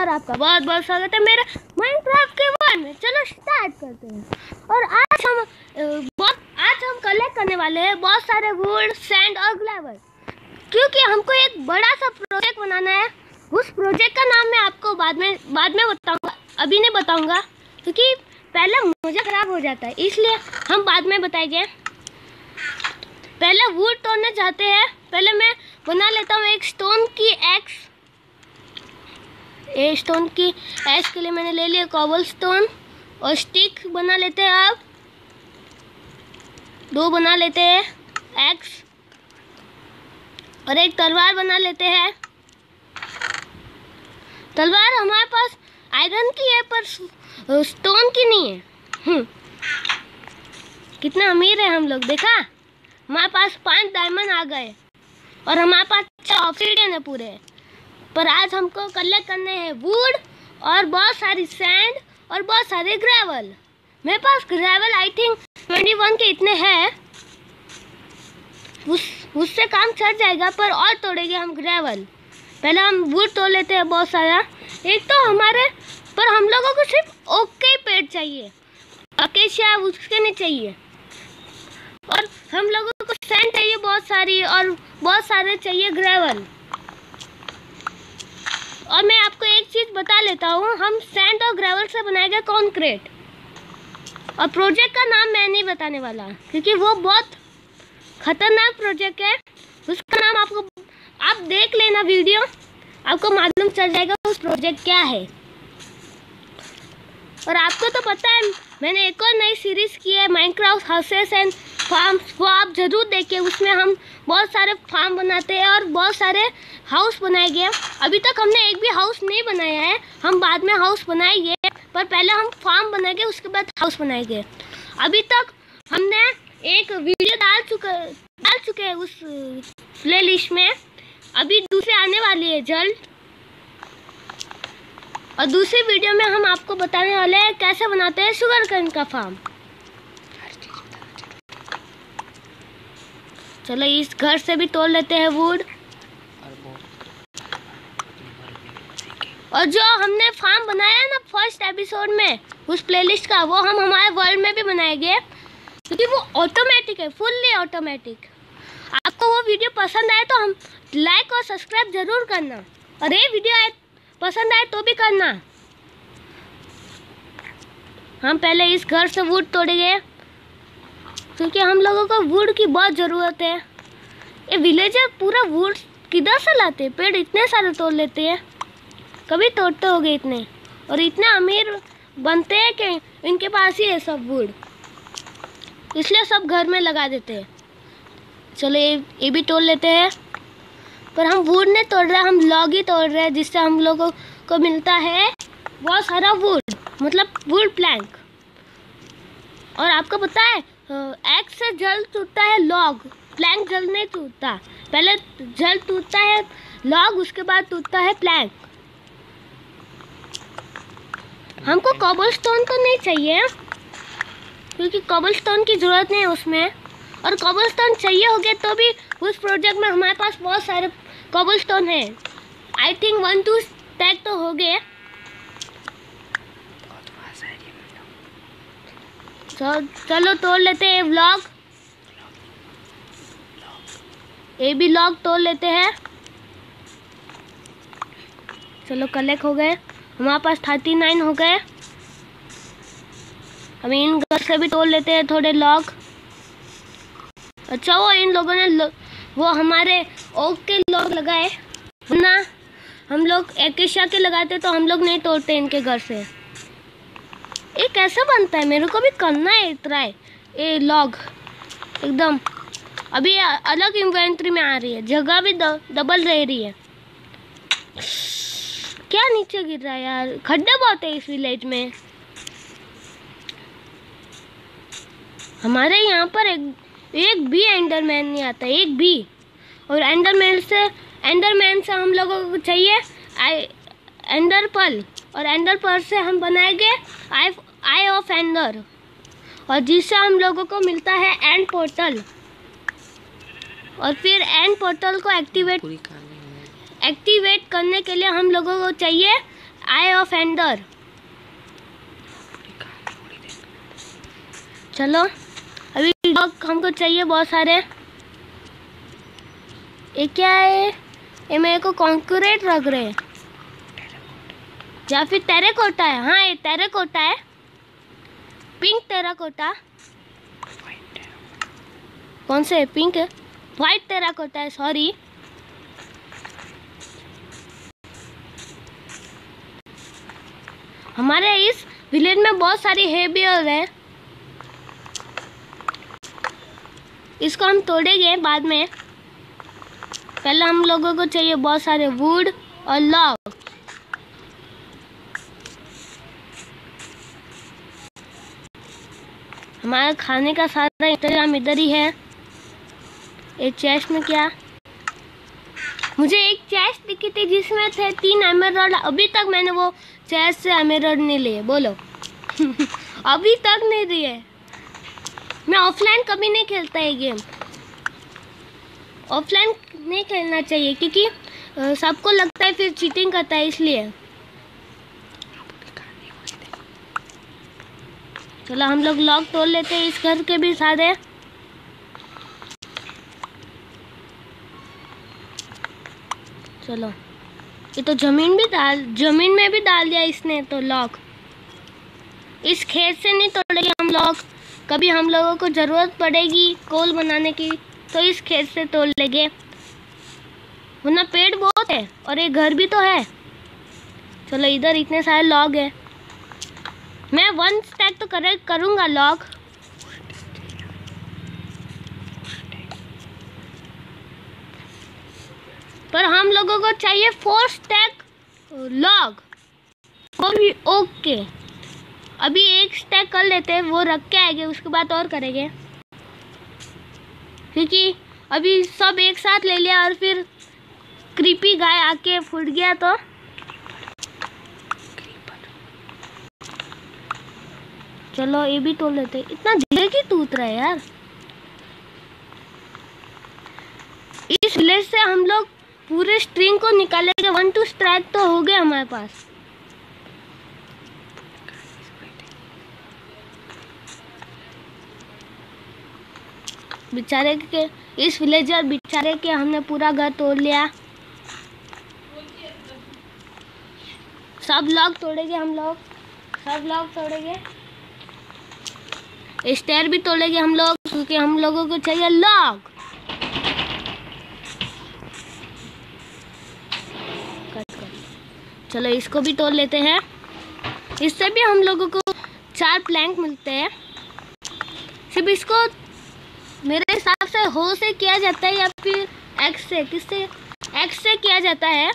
और आपका बहुत बहुत स्वागत है मेरे माइनक्राफ्ट के वर्ल्ड में। चलो स्टार्ट करते हैं। और आज हम बहुत, आज हम कलेक्ट करने वाले हैं बहुत सारे वुड सैंड और ग्रेवल क्योंकि हमको एक बड़ा सा प्रोजेक्ट बनाना है। उस प्रोजेक्ट का नाम मैं आपको बाद में बाद में बताऊँगा, अभी नहीं बताऊँगा, क्योंकि पहले मुझे खराब हो जाता है, इसलिए हम बाद में बताएँगे। पहले वुड तोड़ने जाते हैं। पहले मैं बना लेता हूँ एक स्टोन की एक्स ये स्टोन की। एक्स के लिए मैंने ले लिया कॉबल स्टोन और स्टिक बना लेते हैं आप। दो बना लेते हैं एक्स और एक तलवार बना लेते हैं। तलवार हमारे पास आयरन की है, पर स्टोन की नहीं है। कितना अमीर है हम लोग, देखा? हमारे पास पाँच डायमंड आ गए और हमारे पास छह ऑक्सीजन है पूरे। पर आज हमको कलेक्ट करने हैं वुड और बहुत सारी सैंड और बहुत सारे ग्रेवल। मेरे पास gravel I think twenty one के इतने हैं। उस, उससे काम चल जाएगा, पर और तोड़ेंगे हम ग्रेवल। पहले हम वुड तोड़ लेते हैं बहुत सारा। एक तो हमारे, पर हम लोगों को सिर्फ़ ओके पेड़ चाहिए। अकेशिया उसके नहीं चाहिए। और हम लोगों को सैंड चाहिए बहुत सारी और बहुत सारे चाहिए ग्रेवल। और मैं आपको एक चीज़ बता लेता हूँ, हम सैंड और ग्रेवल से बनाएँगे कॉन्क्रीट और प्रोजेक्ट का नाम मैं नहीं बताने वाला, क्योंकि वो बहुत खतरनाक प्रोजेक्ट है। उसका नाम आपको, आप देख लेना वीडियो आपको मालूम चल जाएगा उस प्रोजेक्ट क्या है। और आपको तो पता है, मैंने एक और नई सीरीज़ की है माइनक्राफ्ट हाउसेस एंड फार्म्स को आप ज़रूर देखें। उसमें हम बहुत सारे फार्म बनाते हैं और बहुत सारे हाउस बनाए गए अभी तक हमने एक भी हाउस नहीं बनाया है। हम बाद में हाउस बनाएँगे, पर पहले हम फार्म बनाएँगे उसके बाद हाउस बनाएँगे। अभी तक हमने एक वीडियो डाल चुका, डाल चुके हैं उस प्ले लिस्ट में। अभी दूसरे आने वाली है जल्द और दूसरी वीडियो में हम आपको बताने वाले हैं कैसे बनाते हैं शुगर कैन का फार्म। चलो, इस घर से भी तोड़ लेते हैं वुड और जो हमने फार्म बनाया ना फ़र्स्ट एपिसोड में, उस प्लेलिस्ट का, वो हम हमारे वर्ल्ड में भी बनाएँगे। क्योंकि वो ऑटोमेटिक है फुल्ली ऑटोमेटिक आपको वो वीडियो पसंद आए तो हम लाइक और सब्सक्राइब ज़रूर करना। और ये वीडियो आए, पसंद आए तो भी करना। हम पहले इस घर से वुड तोड़ेंगे। क्योंकि हम लोगों को वुड की बहुत ज़रूरत है। ये विलेजर पूरा वुड किधर से लाते हैं? पेड़ इतने सारे तोड़ लेते हैं। कभी तोड़ते होगे इतने। और इतने अमीर बनते हैं कि इनके पास ही है सब वुड इसलिए सब घर में लगा देते हैं। चलो ये ये भी तोड़ लेते हैं। पर हम वुड नहीं तोड़ रहे, हम लॉग ही तोड़ रहे हैं, जिससे हम लोगों को मिलता है बहुत सारा वुड मतलब वुड प्लैंक और आपको पता है एक्स से जल्द टूटता है लॉग प्लैंक जल्द नहीं टूटता. पहले जल्द टूटता है लॉग उसके बाद टूटता है प्लैंक हमको कॉबल स्टोन तो नहीं चाहिए, क्योंकि कॉबल स्टोन की ज़रूरत नहीं है उसमें. और कॉबल स्टोन चाहिए हो गया तो भी उस प्रोजेक्ट में हमारे पास बहुत सारे कॉबल स्टोन है. I think one two tag तो हो गए चल तोड़ लेते हैं व्लॉग ये भी लॉग तोड़ लेते हैं. चलो कलेक्ट हो गए. हमारे पास थर्टी नाइन हो गए. हम इन घर से भी तोड़ लेते हैं थोड़े लॉग अच्छा वो इन लोगों ने लो, वो हमारे ओक के लोग लगाए. ना हम लोग एकेशा के लगाते तो हम लोग नहीं तोड़ते इनके घर से. ये कैसे बनता है? मेरे को भी करना है ट्राई ये लॉग एकदम. अभी अलग इन्वेंट्री में आ रही है. जगह भी डबल रह रही है. क्या नीचे गिर रहा है यार? खड्डे बहुत है इस विलेज में. हमारे यहाँ पर एक एक भी एंडरमैन नहीं आता, एक भी. और एंडरमैन से एंडरमैन से हम लोगों को चाहिए आई एंडर पल और एंडर पल से हम बनाएँगे आई आई ऑफ़ एंडर और जिससे हम लोगों को मिलता है एंड पोर्टल और फिर एंड पोर्टल को एक्टिवेट एक्टिवेट करने के लिए हम लोगों को चाहिए आई ऑफ़ एंडर चलो अभी हमको चाहिए बहुत सारे। ये क्या है? ये मेरे को कॉन्क्रीट रख रहे हैं। या फिर तेरे कोटा है? हाँ ये तेरे कोटा है। पिंक टेराकोटा कौन से? पिंक है वाइट टेराकोटा है सॉरी हमारे इस विलेज में बहुत सारी हेबियर है। इसको हम तोड़ेंगे बाद में। पहले हम लोगों को चाहिए बहुत सारे वुड और लॉग हमारा खाने का सारा इंतज़ाम इधर ही है। एक चेस्ट में क्या? मुझे एक चेस्ट दिखी थी जिसमें थे तीन एमरल्ड अभी तक मैंने वो चेस्ट से एमरल्ड नहीं लिए, बोलो। अभी तक नहीं लिए मैं ऑफलाइन कभी नहीं खेलता ये गेम ऑफलाइन नहीं खेलना चाहिए, क्योंकि सबको लगता है फिर चीटिंग करता है, इसलिए। चलो हम लोग लॉक तोड़ लेते हैं, इस घर के भी सारे चलो। ये तो ज़मीन भी डाल, ज़मीन में भी डाल दिया इसने तो लॉक इस खेत से नहीं तोड़ेंगे हम लोग कभी हम लोगों को ज़रूरत पड़ेगी कोल बनाने की तो इस खेत से तोड़ लेंगे। वरना पेड़ बहुत है और एक घर भी तो है। चलो, इधर इतने सारे लॉग है। मैं वन स्टैक तो करेक्ट करूँगा लॉक पर हम लोगों को चाहिए फोर स्टैक लॉग वो ओके अभी एक स्टैक कर लेते हैं, वो रख के आएँगे, उसके बाद और करेंगे। क्योंकि अभी सब एक साथ ले लिया और फिर क्रीपी गाय आके फूट गया तो चलो, ये भी तोड़ लेते। इतना धीरे की टूट रहा है यार। इस विलेज से हम लोग पूरे स्ट्रिंग को निकालेंगे। वन टू स्ट्राइक तो हो गया हमारे पास। बेचारे के, इस विलेजर बेचारे के हमने पूरा घर तोड़ लिया। सब लॉक तोड़ेंगे हम लोग। सब लॉक तोड़ेंगे। स्टेयर भी तोड़ेंगे हम लोग, क्योंकि हम लोगों को चाहिए लॉक चलो इसको भी तोड़ लेते हैं। इससे भी हम लोगों को चार प्लैंक मिलते हैं। सिर्फ़ इसको मेरे हिसाब से हो से किया जाता है या फिर एक्स से, किससे? एक्स से किया जाता है।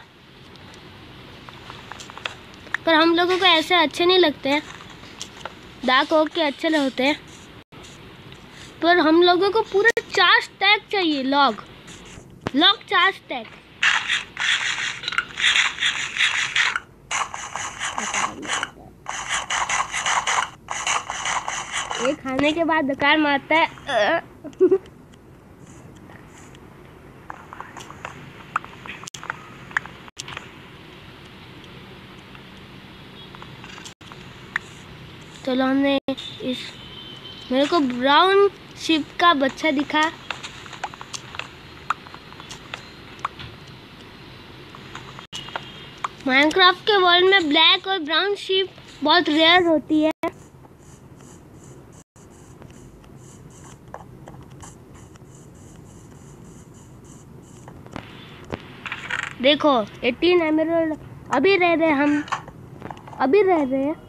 पर हम लोगों को ऐसे अच्छे नहीं लगते। हैं डार्क ओक के अच्छे होते। हैं पर हम लोगों को पूरे चार स्टैक चाहिए लॉग लॉग चार स्टैक ये खाने के बाद डकार मारता है। चलो हमने इस मेरे को ब्राउन शिप का बच्चा दिखा। माइनक्राफ्ट के वर्ल्ड में ब्लैक और ब्राउन शिप बहुत रेयर होती है। देखो 18 एमरल्ड अभी रह रहे हम। अभी रह रहे हैं।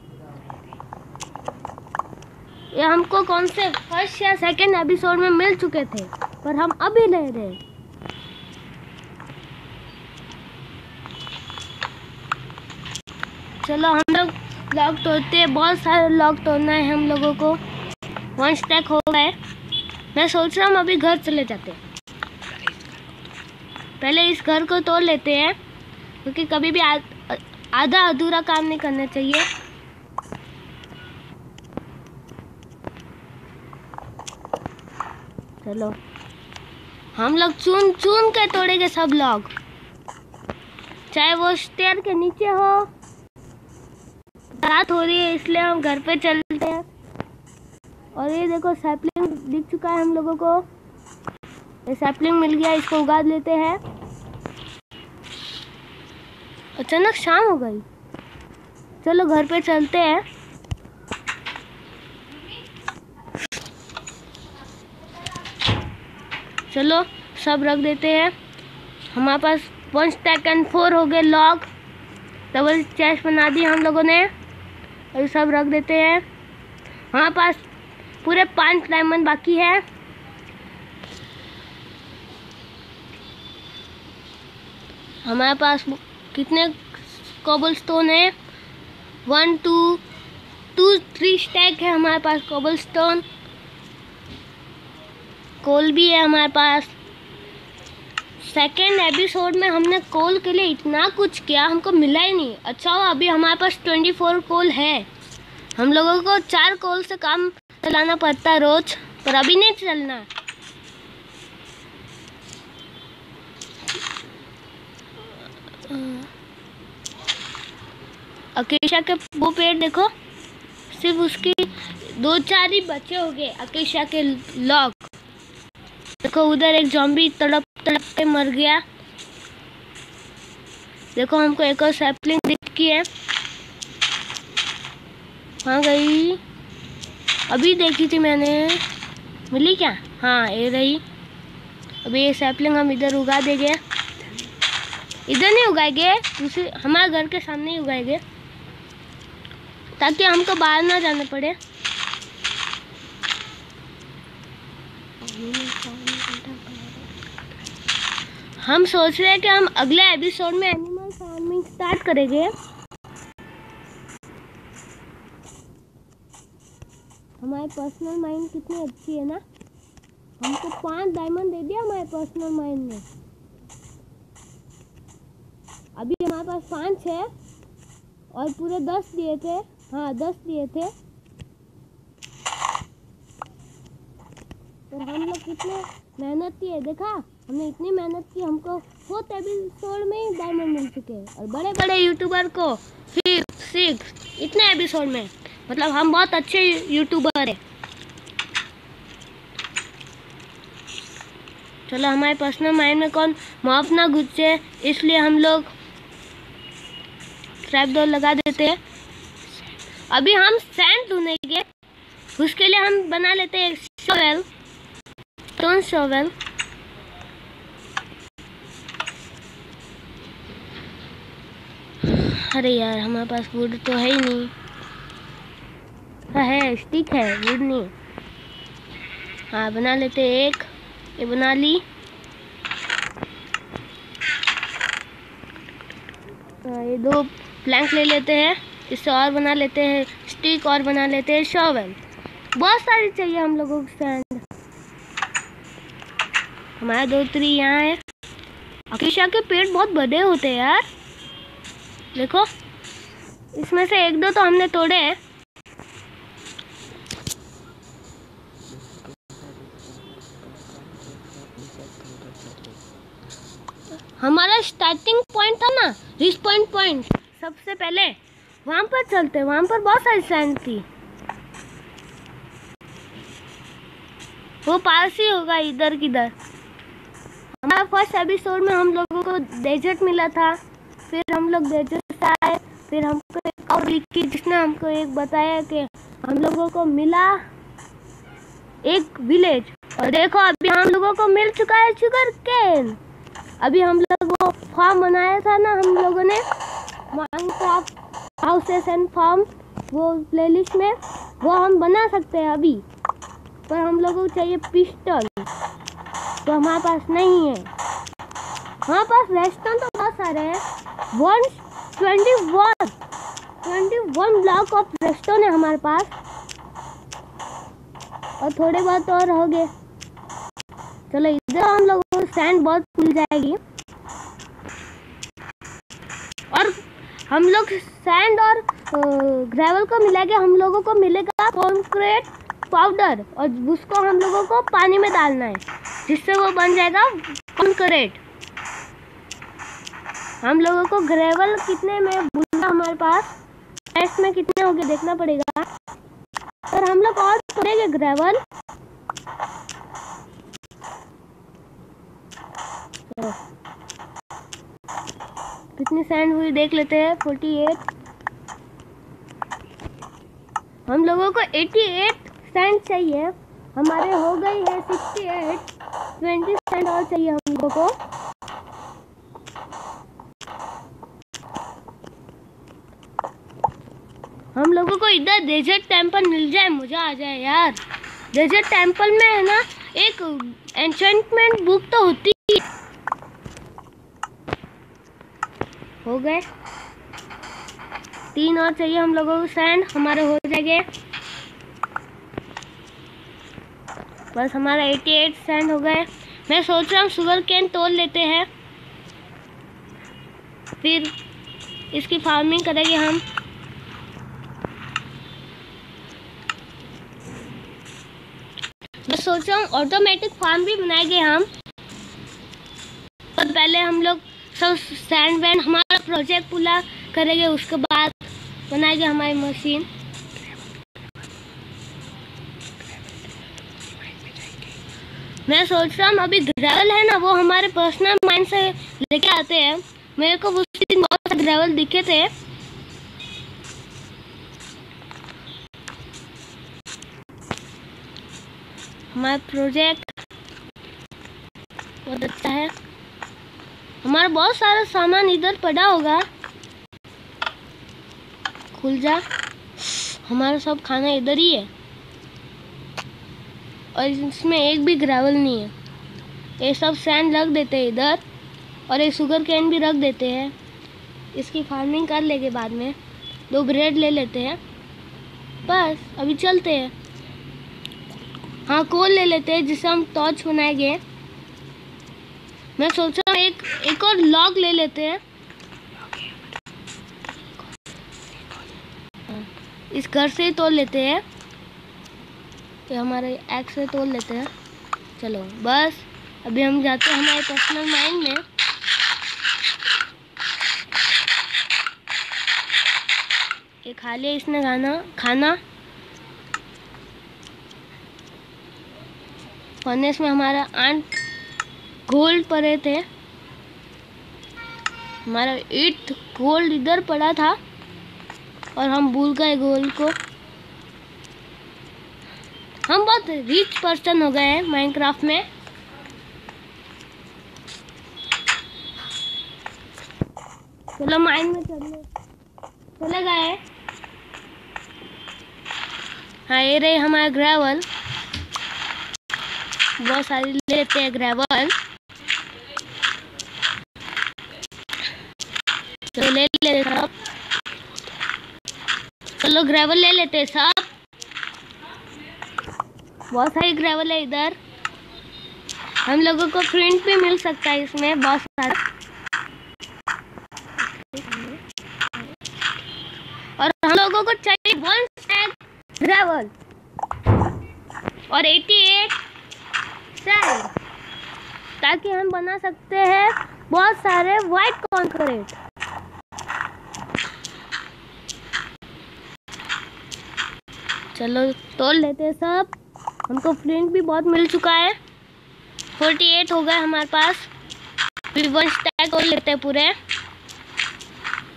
ये हमको कौन से फ़र्स्ट या सेकंड एपिसोड में मिल चुके थे, पर हम अभी ले रहे। चलो हम लोग लॉक तोड़ते हैं, बहुत सारे लॉक तोड़ना है हम लोगों को। वन स्टैक हो गए। मैं सोच रहा हूँ अभी घर चले जाते पहले इस घर को तोड़ लेते हैं, क्योंकि कभी भी आधा अधूरा काम नहीं करना चाहिए। चलो। हम लोग चुन चुन के तोड़ेंगे सब लोग। चाहे वो स्टेयर के नीचे हो। रात हो रही है, इसलिए हम घर पे चलते हैं। और ये देखो सैपलिंग दिख चुका है हम लोगों को। ये सैपलिंग मिल गया, इसको उगा लेते हैं। अचानक शाम हो गई। चलो घर पे चलते हैं। चलो, सब रख देते हैं। हमारे पास वन स्टैक एंड फोर हो गए लॉग डबल चेस्ट बना दी हम लोगों ने। और सब रख देते हैं। हमारे पास पूरे पाँच डायमंड बाकी है। हमारे पास कितने कॉबल स्टोन है? One two two three stack है हमारे पास कॉबल स्टोन कोल भी है हमारे पास। सेकेंड एपिसोड में हमने कोल के लिए इतना कुछ किया, हमको मिला ही नहीं। अच्छा हुआ, अभी हमारे पास ट्वेंटी फोर कोल है। हम लोगों को चार कोल से काम चलाना पड़ता है रोज, पर अभी नहीं चलना। अकेशा के वो पेड़ देखो, सिर्फ़ उसकी दो चार ही बच्चे हो गए अकेशा के लॉक देखो, उधर एक जॉम्बी तड़प तड़प के मर गया। देखो, हमको एक और सैपलिंग दिखी है। हाँ गई। अभी देखी थी मैंने। मिली क्या? हाँ ये रही। अभी ये सैपलिंग हम इधर उगा देंगे। इधर नहीं उगाएँगे, दूसरे, हमारे घर के सामने ही उगाएँगे। ताकि हमको बाहर ना जाना पड़े। हम सोच रहे हैं कि हम अगले एपिसोड में एनिमल फ़ार्मिंग स्टार्ट करेंगे। हमारी पर्सनल माइंड कितनी अच्छी है ना? हमको पाँच डायमंड दे दिया हमारे पर्सनल माइंड ने। अभी हमारे पास पाँच है और पूरे दस दिए थे। हाँ दस दिए थे। तो हम लोग कितने मेहनत किए देखा? हमने इतनी मेहनत की, हमको फोर्थ एपिसोड में ही डायमंड मिल चुके हैं। और बड़े बड़े यूट्यूबर को फिफ्थ सिक्स इतने एपिसोड में। मतलब हम बहुत अच्छे यूट्यूबर हैं। चलो, हमारे पर्सनल माइंड में कौन माफ़ ना घुसे इसलिए हम लोग ट्रैप डोर लगा देते हैं। अभी हम सैंड ढूंढेंगे, उसके लिए हम बना लेते हैं शोवेल स्टोन शोवेल अरे यार, हमारे पास वुड तो है ही नहीं। हाँ है स्टिक है वुड नहीं। हाँ बना लेते एक। ये बना ली। हाँ ये दो प्लैंक ले लेते हैं। इससे और बना लेते हैं स्टिक और बना लेते हैं शॉवल बहुत सारी चाहिए हम लोगों को सैंड हमारा दो त्री यहाँ है। अकेशा के पेड़ बहुत बड़े होते हैं यार। देखो। इसमें से एक दो तो हमने तोड़े हैं। हमारा स्टार्टिंग पॉइंट था ना रिच पॉइंट पॉइंट सबसे पहले वहाँ पर चलते, वहाँ पर बहुत सारी सैंड थी। वो पास ही होगा, इधर किधर। हमारा फ़र्स्ट एपिसोड में हम लोगों को डेजर्ट मिला था, फिर हम लोग डेजर्ट आए फिर हमको एक और लिखी जिसने हमको एक बताया कि हम लोगों को मिला एक विलेज और देखो, अभी हम लोगों को मिल चुका है शुगर केन अभी हम लोग वो फार्म बनाया था ना, हम लोगों ने माइनक्राफ्ट हाउसेस एंड फार्म वो प्लेलिस्ट में, वो हम बना सकते हैं अभी। पर हम लोगों को चाहिए पिस्टल तो हमारे पास नहीं है। हमारे पास रेस्टोरेंट तो बहुत सारे हैं। One twenty one. Twenty one block of restaurant है हमारे पास। और थोड़े बहुत और हो गए। चलो इधर हम लोगों को सैंड बहुत मिल जाएगी। और हम लोग सैंड और ग्रेवल को मिला के हम लोगों को मिलेगा कॉन्क्रीट पाउडर और उसको हम लोगों को पानी में डालना है, जिससे वो बन जाएगा कॉन्क्रीट हम लोगों को ग्रेवल कितने में भूलना हमारे पास? लास्ट में कितने हो गए देखना पड़ेगा। और हम लोग और करेंगे ग्रेवल कितनी सैंड हुई देख लेते हैं फोर्टी एट हम लोगों को एटी एट सैंड चाहिए। हमारे हो गई है सिक्सटी एट ट्वेंटी सैंड और चाहिए हम लोगों को हम लोगों को इधर डेजर्ट टेंपल मिल जाए, मज़ा आ जाए यार। डेजर्ट टेंपल में है ना, एक एंचेंटमेंट बुक तो होती ही। हो गए। तीन और चाहिए हम लोगों को सैंड हमारे हो जाएँगे। बस हमारा 88 सैंड हो गए। मैं सोच रहा हूँ शुगर कैन तोड़ लेते हैं। फिर इसकी फ़ार्मिंग करेंगे हम। सोच रहा हूँ ऑटोमेटिक फार्म भी बनाएँगे हम। और पहले हम लोग सब सैंड वैंड हमारा प्रोजेक्ट पूरा करेंगे, उसके बाद बनाएँगे हमारी मशीन मैं सोच रहा हूँ, अभी ग्रेवल है ना, वो हमारे पर्सनल माइंड से लेके आते हैं। मेरे को उस दिन बहुत ग्रेवल दिखे थे। हमारा प्रोजेक्ट बहुत अच्छा है। हमारा बहुत सारा सामान इधर पड़ा होगा। खुल जा। हमारा सब खाना इधर ही है। और इसमें एक भी ग्रेवल नहीं है। ये सब सैंड रख देते हैं इधर। और एक शुगर कैन भी रख देते हैं। इसकी फ़ार्मिंग कर लेंगे बाद में। दो ब्रेड ले लेते हैं। बस, अभी चलते हैं। हाँ कोल ले लेते हैं जिससे हम टॉर्च बनाएँगे। मैं सोच रहा हूँ एक एक और लॉग ले लेते हैं। इस घर से ही तोड़ लेते हैं। तो हमारे एक्स से तोड़ लेते हैं। चलो, बस, अभी हम जाते हैं हमारे पर्सनल माइंड में। ये खा लिया इसने खाना खाना। फर्नेस में हमारा आंट गोल्ड पड़े थे। हमारा एट गोल्ड इधर पड़ा था और हम भूल गए गोल्ड को। हम बहुत रिच पर्सन हो गए हैं माइनक्राफ्ट में। चलो माइन में चले चले गए। हाँ ये रहे हमारा ग्रेवल बहुत सारी लेते हैं ग्रेवल चलो ले लेते सब। चलो ग्रेवल ले लेते हैं सब। बहुत सारी ग्रेवल है इधर। हम लोगों को प्रिंट भी मिल सकता है इसमें, बहुत सारा। और हम लोगों को चाहिए वन ग्रेवल और 88 सैंड ताकि हम बना सकते हैं बहुत सारे वाइट कॉन्क्रीट चलो तोड़ लेते हैं सब। हमको प्रिंट भी बहुत मिल चुका है। 48 हो गए हमारे पास। फिर वन स्टैक तोड़ लेते हैं पूरे।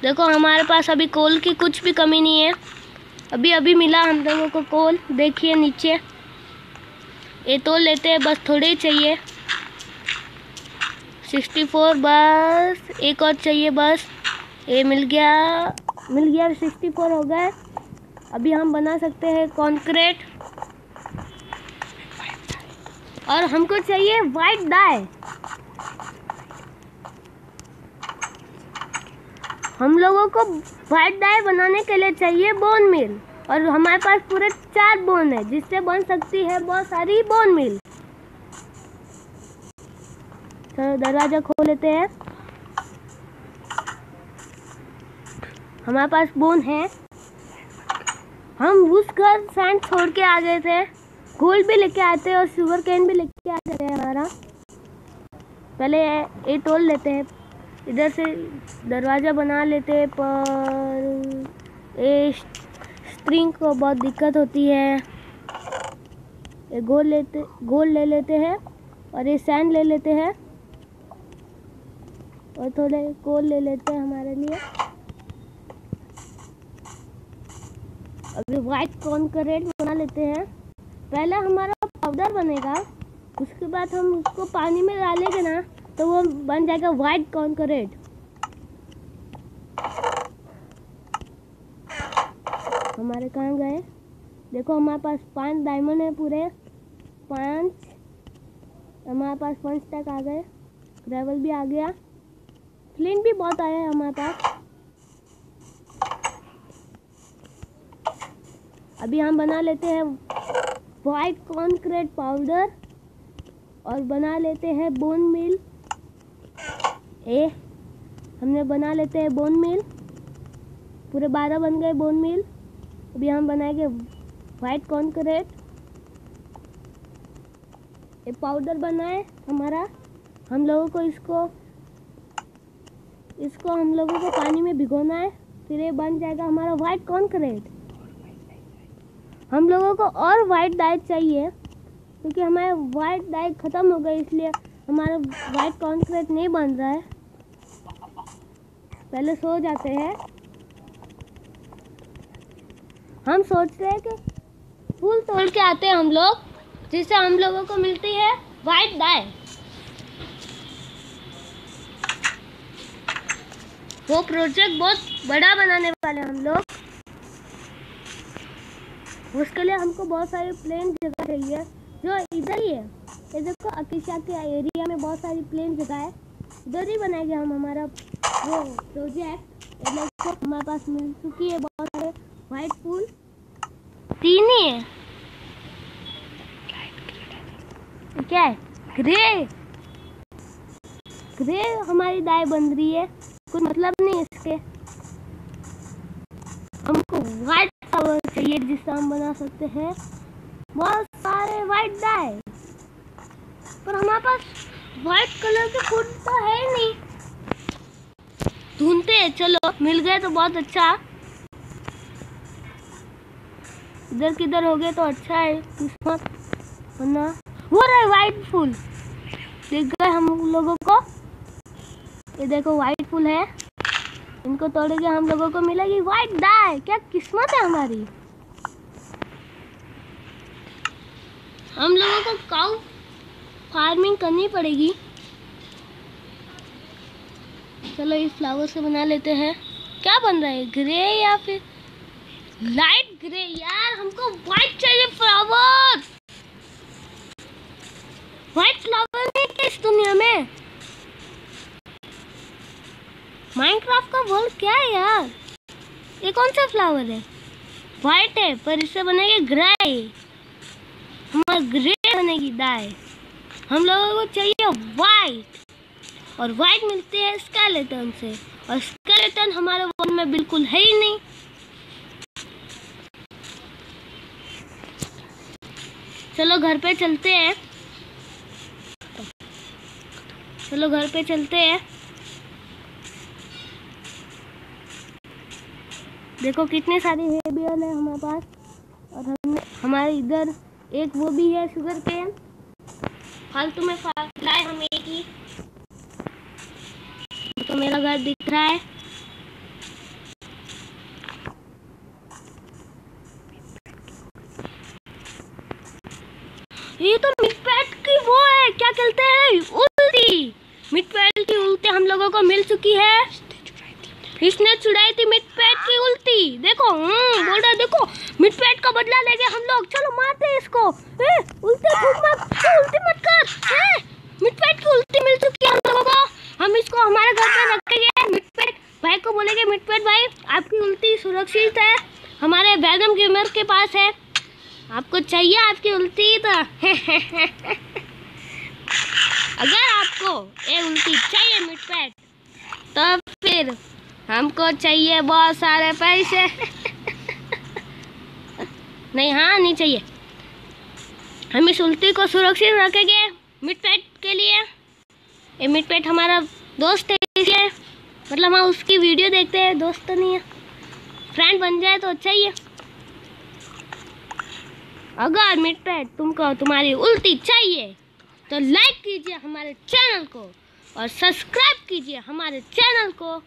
देखो, हमारे पास अभी कोल की कुछ भी कमी नहीं है। अभी अभी मिला हम लोगों को कोल। देखिए नीचे। ये तो लेते हैं, बस थोड़े ही चाहिए। 64 बस एक और चाहिए, बस। ये मिल गया मिल गया 64 हो गए। अभी हम बना सकते हैं कॉन्क्रीट और हमको चाहिए वाइट डाई हम लोगों को वाइट डाई बनाने के लिए चाहिए बोन मिल और हमारे पास पूरे चार बोन है, जिससे बन सकती है बहुत सारी बोन मिल चलो दरवाज़ा खोल लेते हैं। हमारे पास बोन है। हम घुस कर सैंड छोड़ के आ गए थे। गोल्ड भी लेके आते हैं और शुगर कैन भी लेके आ जाते हैं हमारा। पहले ये तोड़ लेते हैं। इधर से दरवाज़ा बना लेते हैं पर, ये स्प्रिंग को बहुत दिक्कत होती है। ये गोल लेते, गोल ले लेते हैं और ये सैंड ले लेते हैं। और थोड़े गोल ले लेते हैं हमारे लिए। अभी वाइट कॉर्न का रेड बना लेते हैं। पहले हमारा पाउडर बनेगा, उसके बाद हम उसको पानी में डालेंगे ना तो वो बन जाएगा वाइट कॉर्न का रेड हमारे कहाँ गए? देखो, हमारे पास पाँच डायमंड है पूरे। पाँच। हमारे पास पाँच तक आ गए। ग्रेवल भी आ गया। फ्लिंट भी बहुत आया है हमारे पास। अभी हम बना लेते हैं वाइट कॉन्क्रीट पाउडर और बना लेते हैं बोन मिल ए, हमने बना लेते हैं बोन मिल पूरे बारह बन गए बोन मिल अभी हम बनाएँगे वाइट कॉन्क्रेट ये पाउडर बनाए हमारा। हम लोगों को इसको इसको हम लोगों को पानी में भिगोना है, फिर ये बन जाएगा हमारा वाइट कॉन्क्रेट हम लोगों को और वाइट डाइट चाहिए, क्योंकि हमारे वाइट डाइट ख़त्म हो गई इसलिए हमारा वाइट कॉन्क्रीट नहीं बन रहा है। पहले सो जाते हैं। हम सोच रहे हैं कि फूल तोड़ के आते हैं हम लोग, जिससे हम लोगों को मिलती है वाइट डाई वो प्रोजेक्ट बहुत बड़ा बनाने वाले हम लोग। उसके लिए हमको बहुत सारी प्लेन जगह चाहिए। जो इधर ही है। ये देखो अकिशा के एरिया में बहुत सारी प्लेन जगह है। इधर ही बनाएँगे हम हमारा वो प्रोजेक्ट हमारे पास मिल चुकी है बहुत सारे वाइट फूल। तीन ही है क्या है? ग्रे। ग्रे हमारी दाई बन रही है। कोई मतलब नहीं इसके। हमको व्हाइट फ्लावर चाहिए जिससे हम बना सकते हैं। बहुत सारे व्हाइट डाई पर हमारे पास व्हाइट कलर के फूल तो है नहीं। ढूंढते हैं, चलो, मिल गए तो बहुत अच्छा। इधर किधर हो गए तो अच्छा है, किस्मत, वरना। वो रहे वाइट फूल। देख गए हम लोगों को। ये देखो वाइट फूल है। इनको तोड़ेंगे, हम लोगों को मिलेगी वाइट डाई क्या किस्मत है हमारी। हम लोगों को काउ फ़ार्मिंग करनी पड़ेगी। चलो ये फ्लावर से बना लेते हैं। क्या बन रहा है ग्रे या फिर लाइट ग्रे, यार, हमको व्हाइट चाहिए फ्लावर व्हाइट फ्लावर है क्या इस दुनिया में। माइनक्राफ्ट का वर्ल्ड क्या है यार? ये कौन सा फ्लावर है? व्हाइट है, पर इससे बनेगी ग्रे हमारा ग्रे बनेगी दाए हम लोगों को चाहिए व्हाइट और व्हाइट मिलती है स्केलेटन से। और स्केलेटन हमारे वर्ल्ड में बिल्कुल है ही नहीं। चलो घर पे चलते हैं। चलो घर पे चलते हैं। देखो कितने सारे हेबियल है हमारे पास। और हमने, हमारे इधर एक वो भी है शुगर केन। फालतू में लाए हम एक तो मेरा घर दिख रहा है ये तो मिटपैट की वो है हैं उल्टी। मिटपैट की उल्टी हम लोगों को मिल चुकी है। इसने चुड़ाई थी मिटपैट की उल्टी। देखो हम्म बोल रहा देखो मिटपैट का बदला ले गए हम लोग। चलो मारते हैं इसको। ए, उल्टी मत उल्टी मत कर। ए, मिटपैट की उल्टी मिल चुकी है हम लोगों को। हम इसको हमारे घर पे रखेंगे। मिटपैट भाई को बोलेंगे मिटपैट भाई आपकी उल्टी सुरक्षित है। हमारे वैगम गेमर के पास है। आपको चाहिए आपकी उल्टी तो? अगर आपको ये उल्टी चाहिए मिटपैट तो फिर हमको चाहिए बहुत सारे पैसे। नहीं हाँ नहीं चाहिए। हम इस उल्टी को सुरक्षित रखेंगे मिटपैट के लिए। ये मिटपैट हमारा दोस्त है मतलब हम उसकी वीडियो देखते हैं, दोस्त तो नहीं है। फ्रेंड बन जाए तो अच्छा ही है। अगर मित्र तुमको तुम्हारी उल्टी चाहिए तो लाइक कीजिए हमारे चैनल को और सब्सक्राइब कीजिए हमारे चैनल को।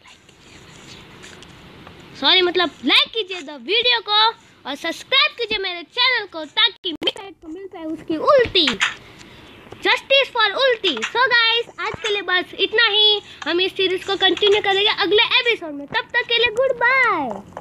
सॉरी मतलब लाइक कीजिए द वीडियो को और सब्सक्राइब कीजिए मेरे चैनल को ताकि को मिल पाए उसकी उल्टी। जस्टिस फॉर उल्टी। सो so गाइस आज के लिए बस इतना ही। हम इस सीरीज़ को कंटिन्यू करेंगे अगले एपिसोड में। तब तक के लिए गुड बाय